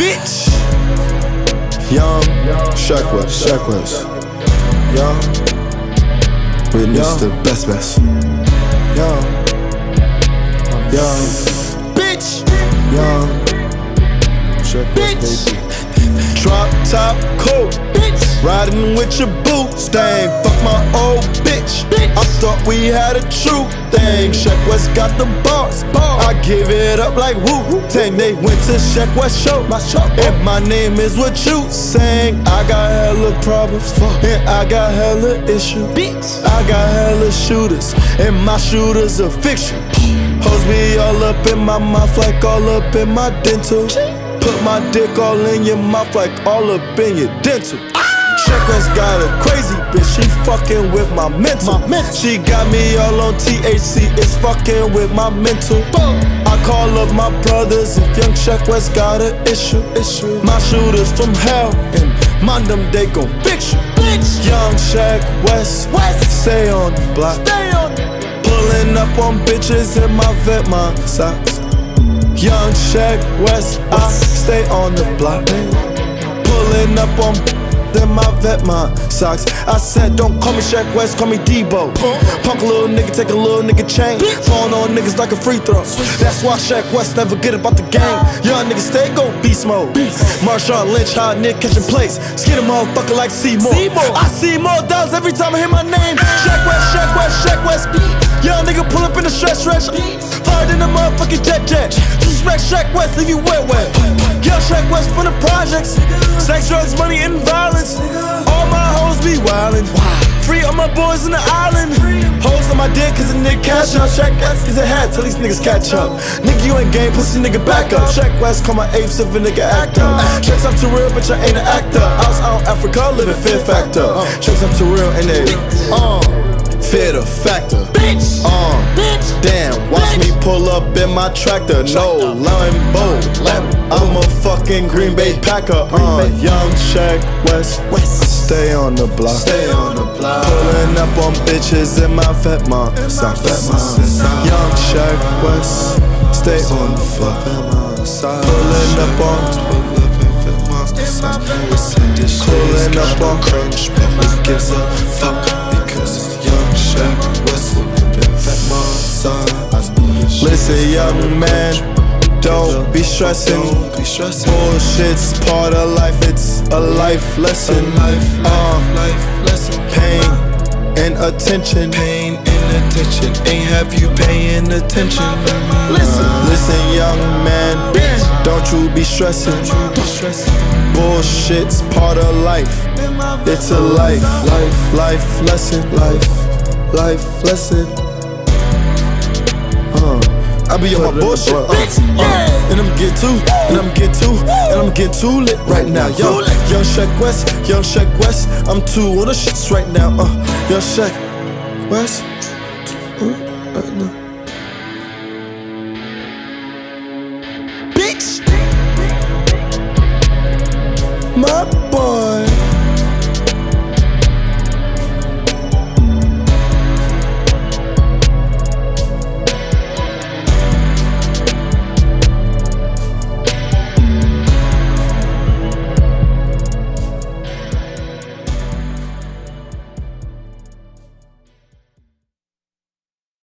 bitch. Young Sheck Wes. Young. Witness the best, best. Young. Young. Bitch. Young. Sheck Bitch. baby. Drop top coat. Bitch. Riding with your boots, dang. Fuck my old bitch. Bitch. I thought we had a true thing. Sheck Wes got the bars. I give it up like woo. Tang, they went to Sheck Wes show. My show. And my name is what you saying. I got hella problems. And I got hella issues. Bitch. I got hella shooters. And my shooters are fiction. Hoes me all up in my mouth like all up in my dental. Put my dick all in your mouth like all up in your dental. Sheck Wes got a crazy bitch, she fucking with my mental. My mental. She got me all on THC, it's fucking with my mental. I call up my brothers if Young Sheck Wes got an issue. issue. My shooters from hell, and mind them, they gon' fix you. Bitch. Young Sheck Wes, West. stay on the block. Stay on. Pulling up on bitches in my Vetements socks. Young Sheck Wes, I stay on the block. Pulling up on in my Vetements socks. I said, don't call me Sheck Wes, call me Debo. Punk a little nigga, take a little nigga chain. Falling on niggas like a free throw. That's why Sheck Wes never get about the game. Young niggas stay go beast mode. Marshawn Lynch, hot Nick catching plays. Skin a motherfucker like Seymour. I see more dollars every time I hear my name. Sheck Wes, Sheck Wes, Sheck Wes. Young nigga pull up in the stretch stretch. Fired in the motherfucking jet jet. Disrespect Sheck Wes, leave you wet wet. Young Sheck Wes from the projects. Sex, drugs, money, and violence. All my hoes be wildin'. Free all my boys in the island. Hoes on my dick cause a nigga cash up. Sheck Wes is a hat till these niggas catch up. Nigga, you ain't game, pussy nigga back up. Sheck Wes call my apes if a nigga act up. Checks I'm too real, but I ain't an actor. I was out Africa, living fear factor. Checks I'm too real, and they, uh, fear the factor. Bitch. Uh, Bitch. Damn, watch me pull up in my tractor. No Lambo. I'm a fucking Green Bay Packer. Uh, young Sheck Wes. West. Stay on the block. Stay on the block. Pulling up on bitches in my Vetements socks. Young Sheck Wes. Stay on the block. Pulling up on. Pulling up on. Who gives a fuck? Listen, young man, don't be stressing. Bullshit's part of life, it's a life lesson. Uh, pain and attention. Pain and attention. Ain't have you paying attention. Listen. Listen, young man, don't you be stressing. Bullshit's part of life. It's a life, life, life lesson, life, life lesson. Uh, I be on my bullshit. Uh, Bitch, uh, yeah. and I'm get two, and I'm get two, and I'm get too lit right now. Yo, young Sheck Wes, young Sheck Wes. I'm two on the shits right now. Uh, young Sheck Wes. Uh, right now. Bitch. My boy.